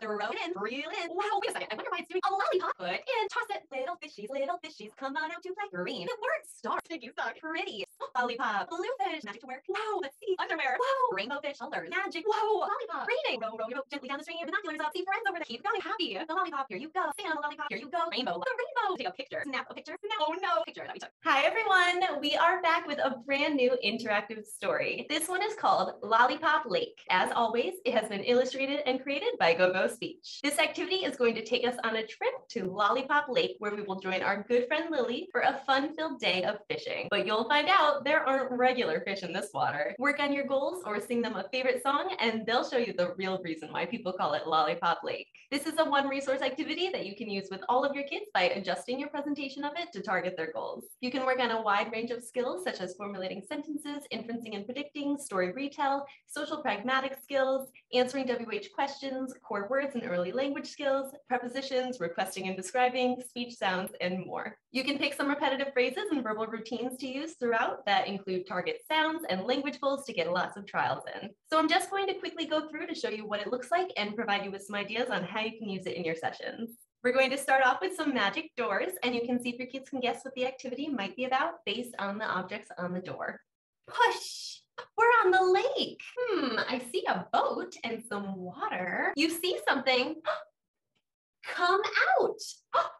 throw it in, reel in. Wow, wait a second. I wonder why it's doing a lollipop. Put in, toss it. Little fishies, little fishies, come on out to play. Green. The word star. Sticky sock. Pretty. Lollipop. Blue fish. Magic to work. Wow, let's see. Underwear. Wow. Rainbow fish. Colors. Magic. Whoa. Lollipop. Raining. Row, row your boat gently down the stream. Binoculars up. See friends over there. Keep going. Happy. The lollipop. Here you go. On the lollipop. Here you go. Rainbow. The rainbow. Take a picture. Snap a picture. Snap. Oh no. Picture that we took. Hi everyone, we are back with a brand new interactive story. This one is called Lollipop Lake. As always, it has been illustrated and created by GoGo Speech. This activity is going to take us on a trip to Lollipop Lake where we will join our good friend Lily for a fun-filled day of fishing. But you'll find out there aren't regular fish in this water. Work on your goals or sing them a favorite song and they'll show you the real reason why people call it Lollipop Lake. This is a one resource activity that you can use with all of your kids by adjusting your presentation of it to target their goals. You can work on a wide range of skills such as formulating sentences, inferencing and predicting, story retell, social pragmatic skills, answering WH questions, core words and early language skills, prepositions, requesting and describing, speech sounds, and more. You can pick some repetitive phrases and verbal routines to use throughout that include target sounds and language goals to get lots of trials in. So I'm just going to quickly go through to show you what it looks like and provide you with some ideas on how you can use it in your sessions. We're going to start off with some magic doors and you can see if your kids can guess what the activity might be about based on the objects on the door. Push! We're on the lake. Hmm, I see a boat and some water. You see something. Come out.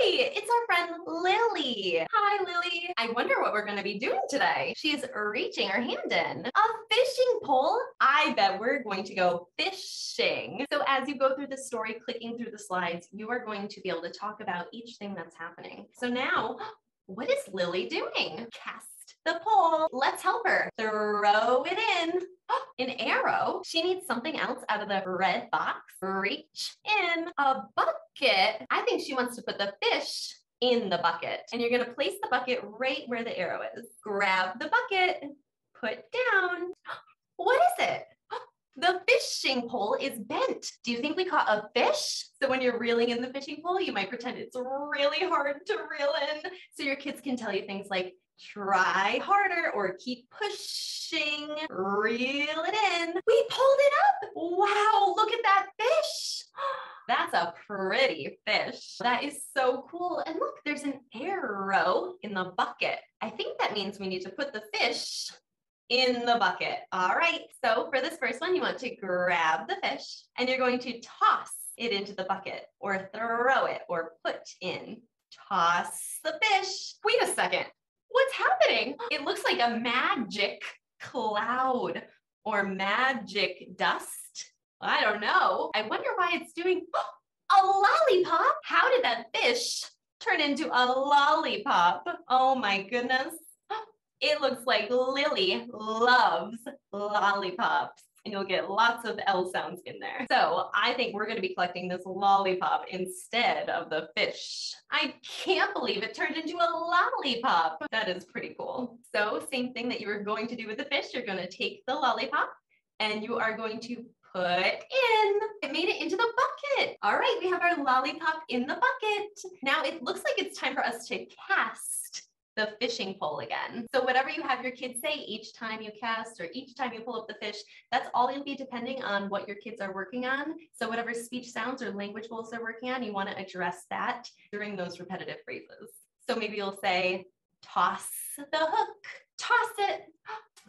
Hey, it's our friend Lily. Hi, Lily. I wonder what we're going to be doing today. She's reaching her hand in. A fishing pole? I bet we're going to go fishing. So as you go through the story, clicking through the slides, you are going to be able to talk about each thing that's happening. So now, what is Lily doing? Cast the pole. Let's help her. Throw it in. An arrow. She needs something else out of the red box. Reach in a bucket. I think she wants to put the fish in the bucket. And you're going to place the bucket right where the arrow is. Grab the bucket, put down. What is it? The fishing pole is bent. Do you think we caught a fish? So when you're reeling in the fishing pole, you might pretend it's really hard to reel in. So your kids can tell you things like, try harder or keep pushing, reel it in. We pulled it up. Wow, look at that fish. That's a pretty fish. That is so cool. And look, there's an arrow in the bucket. I think that means we need to put the fish in the bucket. All right. So for this first one, you want to grab the fish and you're going to toss it into the bucket or throw it or put in. Toss the fish. Wait a second. What's happening? It looks like a magic cloud or magic dust. I don't know. I wonder why it's doing a lollipop. How did that fish turn into a lollipop? Oh my goodness. It looks like Lily loves lollipops and you'll get lots of L sounds in there. So I think we're gonna be collecting this lollipop instead of the fish. I can't believe it turned into a lollipop. That is pretty cool. So same thing that you were going to do with the fish, you're gonna take the lollipop and you are going to put in. It made it into the bucket. All right, we have our lollipop in the bucket. Now it looks like it's time for us to cast the fishing pole again. So whatever you have your kids say each time you cast or each time you pull up the fish, that's all to be depending on what your kids are working on. So whatever speech sounds or language goals they're working on, you want to address that during those repetitive phrases. So maybe you'll say, toss the hook, toss it,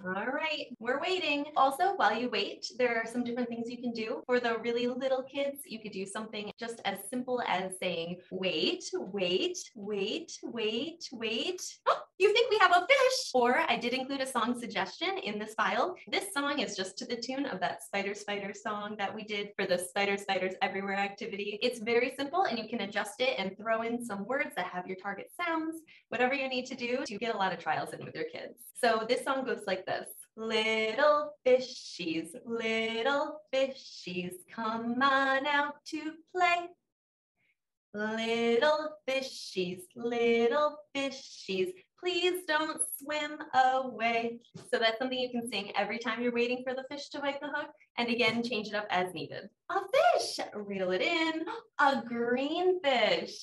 all right, we're waiting. Also, while you wait, there are some different things you can do. For the really little kids, you could do something just as simple as saying, wait, wait, wait, wait, wait. Oh, you think we have a fish? Or I did include a song suggestion in this file. This song is just to the tune of that Spider Spider song that we did for the Spider Spiders Everywhere activity. It's very simple and you can adjust it and throw in some words that have your target sounds, whatever you need to do to get a lot of trials in with your kids. So this song goes like this. Little fishies, little fishies, come on out to play. Little fishies, little fishies, please don't swim away. So that's something you can sing every time you're waiting for the fish to bite the hook. And again, change it up as needed. A fish, reel it in, a green fish.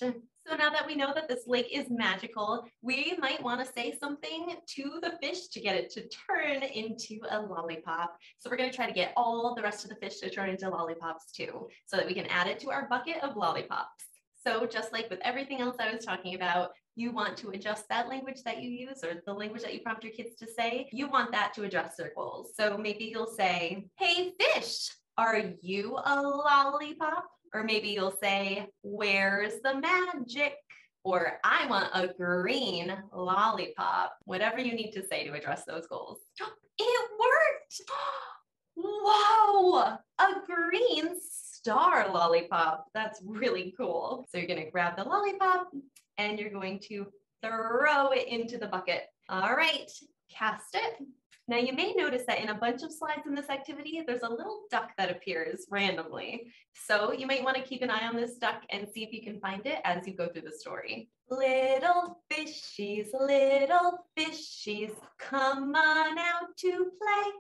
So now that we know that this lake is magical, we might want to say something to the fish to get it to turn into a lollipop. So we're going to try to get all the rest of the fish to turn into lollipops too, so that we can add it to our bucket of lollipops. So just like with everything else I was talking about, you want to adjust that language that you use or the language that you prompt your kids to say, you want that to address their goals. So maybe you'll say, Hey, fish, are you a lollipop? Or maybe you'll say, Where's the magic? Or I want a green lollipop. Whatever you need to say to address those goals. It worked! Wow, a green star lollipop. That's really cool. So you're gonna grab the lollipop and you're going to throw it into the bucket. All right, cast it. Now you may notice that in a bunch of slides in this activity, there's a little duck that appears randomly. So you might wanna keep an eye on this duck and see if you can find it as you go through the story. Little fishies, little fishies, come on out to play.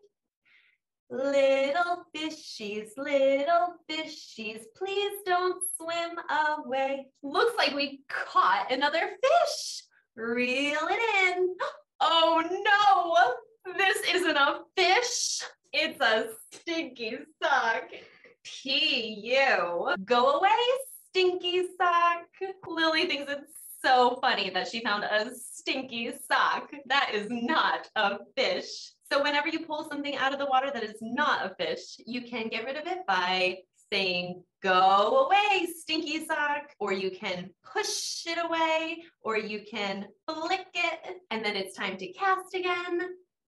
Little fishies, little fishies, please don't swim away. Looks like we caught another fish. Reel it in. Oh no, this isn't a fish. It's a stinky sock. P.U. Go away, stinky sock. Lily thinks it's so funny that she found a stinky sock. That is not a fish. So whenever you pull something out of the water that is not a fish, you can get rid of it by saying, go away, stinky sock, or you can push it away, or you can flick it, and then it's time to cast again.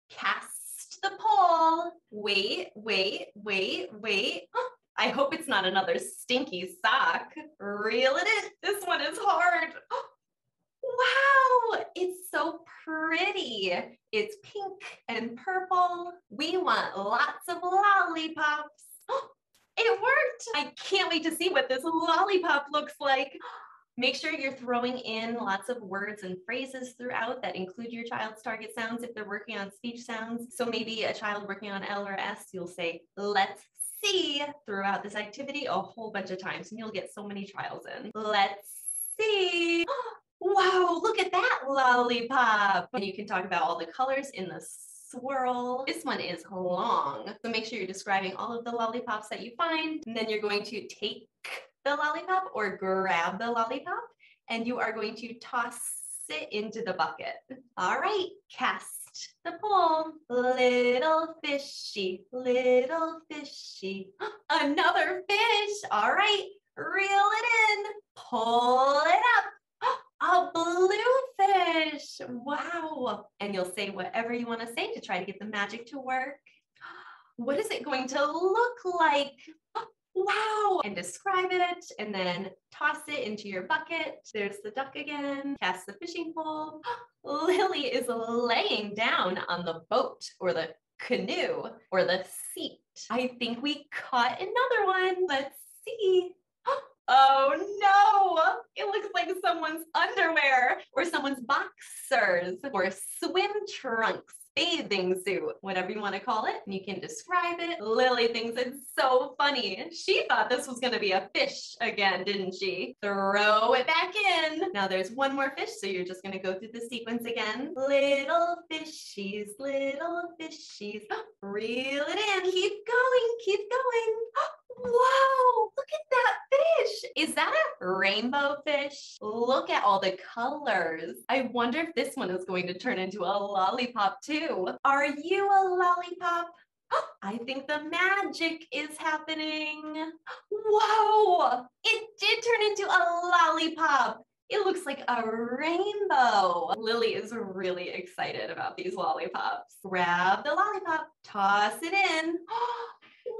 Cast the pole. Wait, wait, wait, wait. I hope it's not another stinky sock. Reel it in. This one is hard. Wow, it's so pretty. It's pink and purple. We want lots of lollipops. It worked. I can't wait to see what this lollipop looks like. Make sure you're throwing in lots of words and phrases throughout that include your child's target sounds if they're working on speech sounds. So maybe a child working on L or S, you'll say, let's see throughout this activity a whole bunch of times and you'll get so many trials in. Let's see. Oh, Wow, look at that lollipop. And you can talk about all the colors in the swirl. This one is long. So make sure you're describing all of the lollipops that you find. And then you're going to take the lollipop or grab the lollipop and you are going to toss it into the bucket. All right, cast the pole. Little fishy, little fishy. Another fish. All right, reel it in, pull it up. A bluefish. Wow. And you'll say whatever you want to say to try to get the magic to work. What is it going to look like? Wow. And describe it and then toss it into your bucket. There's the duck again. Cast the fishing pole. Lily is laying down on the boat or the canoe or the seat. I think we caught another one. Let's see. Oh no, it looks like someone's underwear or someone's boxers or swim trunks bathing suit, whatever you want to call it. And you can describe it. Lily thinks it's so funny. She thought this was going to be a fish again, didn't she? Throw it back in. Now there's one more fish, so you're just going to go through the sequence again. Little fishies, little fishies. Reel it in. Keep going, keep going. Wow, look at that fish. Is that a rainbow fish? Look at all the colors. I wonder if this one is going to turn into a lollipop too. Are you a lollipop? Oh, I think the magic is happening. Whoa, it did turn into a lollipop. It looks like a rainbow. Lily is really excited about these lollipops. Grab the lollipop, toss it in. Oh,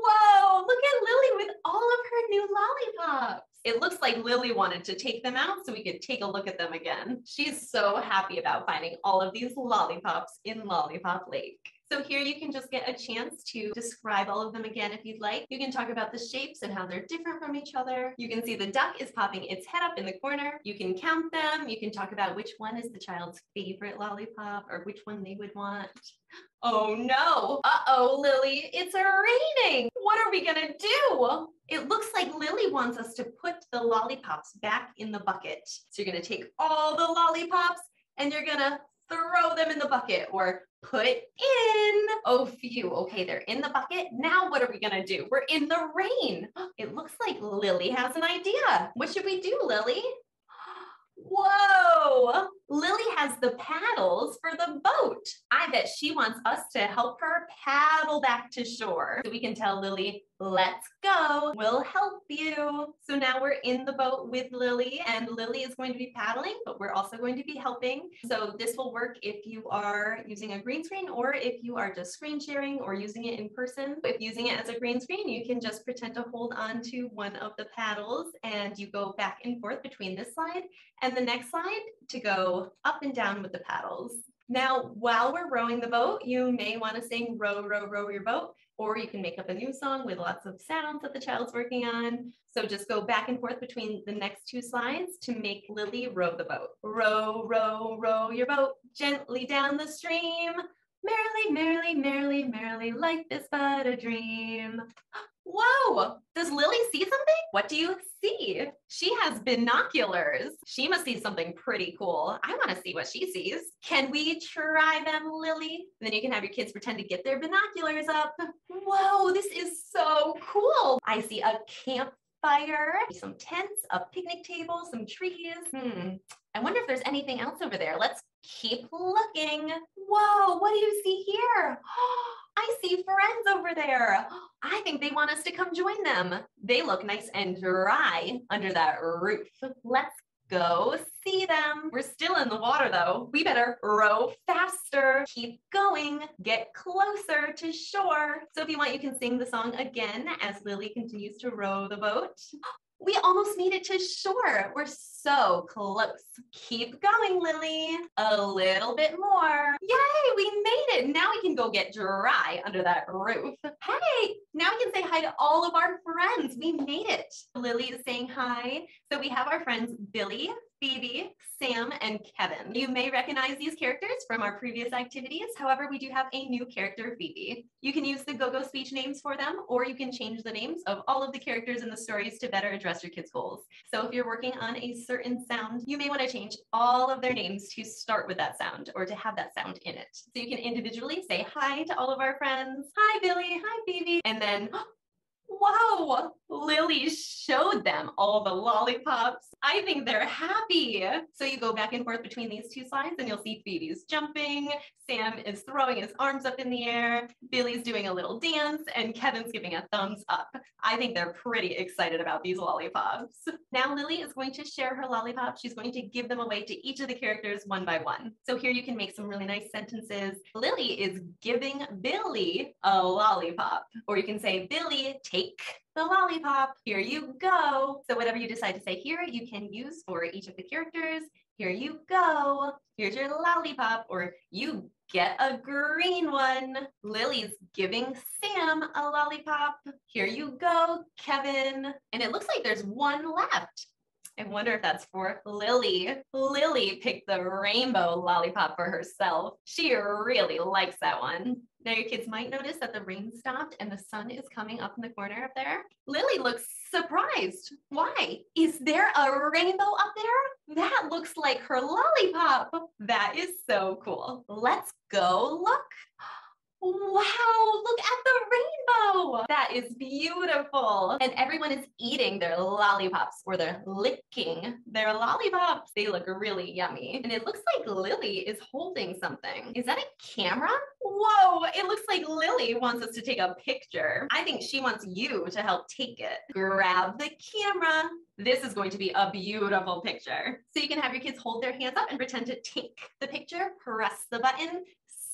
Whoa, look at Lily with all of her new lollipops. It looks like Lily wanted to take them out so we could take a look at them again. She's so happy about finding all of these lollipops in Lollipop Lake. So here you can just get a chance to describe all of them again if you'd like. You can talk about the shapes and how they're different from each other. You can see the duck is popping its head up in the corner. You can count them. You can talk about which one is the child's favorite lollipop or which one they would want. Oh no. Uh-oh, Lily, it's raining. What are we gonna do? It looks like Lily wants us to put the lollipops back in the bucket. So you're gonna take all the lollipops and you're gonna throw them in the bucket or put in. Oh, phew. Okay, they're in the bucket. Now what are we gonna do? We're in the rain. It looks like Lily has an idea. What should we do, Lily? Whoa! Lily has the paddles for the boat. I bet she wants us to help her paddle back to shore. So we can tell Lily, let's go. We'll help you. So now we're in the boat with Lily and Lily is going to be paddling, but we're also going to be helping. So this will work if you are using a green screen or if you are just screen sharing or using it in person. If using it as a green screen, you can just pretend to hold on to one of the paddles and you go back and forth between this slide and the next slide to go up and down with the paddles. Now, while we're rowing the boat, you may want to sing row, row, row your boat, or you can make up a new song with lots of sounds that the child's working on. So just go back and forth between the next two slides to make Lily row the boat. Row, row, row your boat gently down the stream. Merrily, merrily, merrily, merrily, life is but a dream. Whoa, does Lily see something? What do you see? She has binoculars. She must see something pretty cool. I want to see what she sees. Can we try them, Lily? Then you can have your kids pretend to get their binoculars up. Whoa, this is so cool. I see a campfire, some tents, a picnic table, some trees. Hmm. I wonder if there's anything else over there. Let's keep looking. Whoa, what do you see here? I see friends over there. I think they want us to come join them. They look nice and dry under that roof. Let's go see them. We're still in the water though. We better row faster. Keep going. Get closer to shore. So if you want, you can sing the song again as Lily continues to row the boat. We almost made it to shore. We're so close. Keep going, Lily. A little bit more. Yay, we made it. Now we can go get dry under that roof. Hey, now we can say hi to all of our friends. We made it. Lily is saying hi. So we have our friends Billy, Phoebe, Sam, and Kevin. You may recognize these characters from our previous activities. However, we do have a new character, Phoebe. You can use the GoGo speech names for them, or you can change the names of all of the characters in the stories to better address your kids' goals. So if you're working on a certain sound, you may want to change all of their names to start with that sound or to have that sound in it. So you can individually say hi to all of our friends. Hi, Billy. Hi, Phoebe. And then Wow, Lily showed them all the lollipops. I think they're happy. So you go back and forth between these two slides and you'll see Phoebe's jumping, Sam is throwing his arms up in the air, Billy's doing a little dance, and Kevin's giving a thumbs up. I think they're pretty excited about these lollipops. Now Lily is going to share her lollipop. She's going to give them away to each of the characters one by one. So here you can make some really nice sentences. Lily is giving Billy a lollipop, or you can say, Billy, take the lollipop. Here you go. So whatever you decide to say here, you can use for each of the characters. Here you go. Here's your lollipop, or you get a green one. Lily's giving Sam a lollipop. Here you go, Kevin. And it looks like there's one left. I wonder if that's for Lily. Lily picked the rainbow lollipop for herself. She really likes that one. Now your kids might notice that the rain stopped and the sun is coming up in the corner up there. Lily looks surprised. Why? Is there a rainbow up there? That looks like her lollipop. That is so cool. Let's go look. Wow, look at the rainbow. That is beautiful. And everyone is eating their lollipops or they're licking their lollipops. They look really yummy. And it looks like Lily is holding something. Is that a camera? Whoa, it looks like Lily wants us to take a picture. I think she wants you to help take it. Grab the camera. This is going to be a beautiful picture. So you can have your kids hold their hands up and pretend to take the picture, press the button,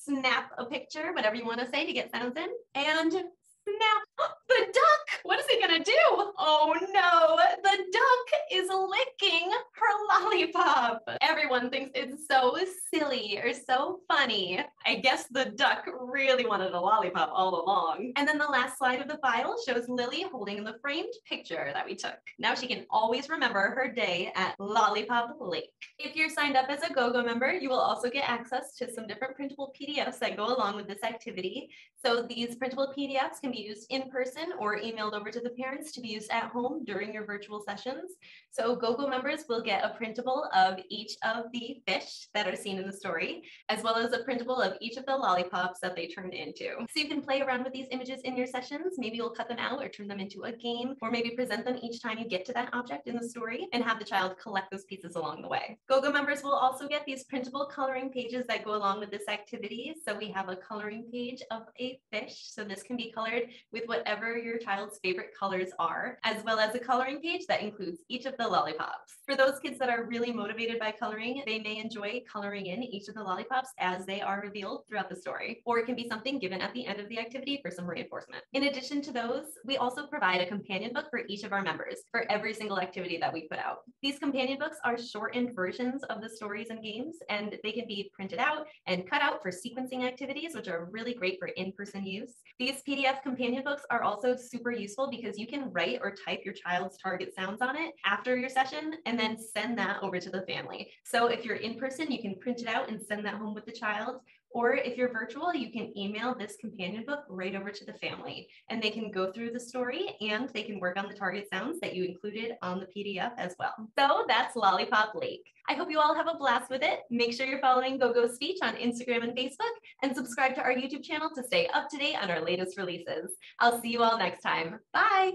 snap a picture, whatever you want to say to get sounds in, and snap the duck. What is he gonna do? Oh no, the duck is licking her lollipop. Everyone thinks it's so silly or so funny funny. I guess the duck really wanted a lollipop all along. And then the last slide of the file shows Lily holding the framed picture that we took. Now she can always remember her day at Lollipop Lake. If you're signed up as a GoGo member, you will also get access to some different printable PDFs that go along with this activity. So these printable PDFs can be used in person or emailed over to the parents to be used at home during your virtual sessions. So GoGo members will get a printable of each of the fish that are seen in the story, as well as a printable of each of the lollipops that they turned into. So you can play around with these images in your sessions. Maybe you'll cut them out or turn them into a game, or maybe present them each time you get to that object in the story and have the child collect those pieces along the way. GoGo members will also get these printable coloring pages that go along with this activity. So we have a coloring page of a fish. So this can be colored with whatever your child's favorite colors are, as well as a coloring page that includes each of the lollipops. For those kids that are really motivated by coloring, they may enjoy coloring in each of the lollipops as they are revealed throughout the story, or it can be something given at the end of the activity for some reinforcement. In addition to those, we also provide a companion book for each of our members for every single activity that we put out. These companion books are shortened versions of the stories and games, and they can be printed out and cut out for sequencing activities, which are really great for in-person use. These PDF companion books are also super useful because you can write or type your child's target sounds on it after your session and then send that over to the family. So if you're in person, you can print it out and send that home with the child. Or if you're virtual, you can email this companion book right over to the family and they can go through the story and they can work on the target sounds that you included on the PDF as well. So that's Lollipop Lake. I hope you all have a blast with it. Make sure you're following GoGo Speech on Instagram and Facebook and subscribe to our YouTube channel to stay up to date on our latest releases. I'll see you all next time. Bye.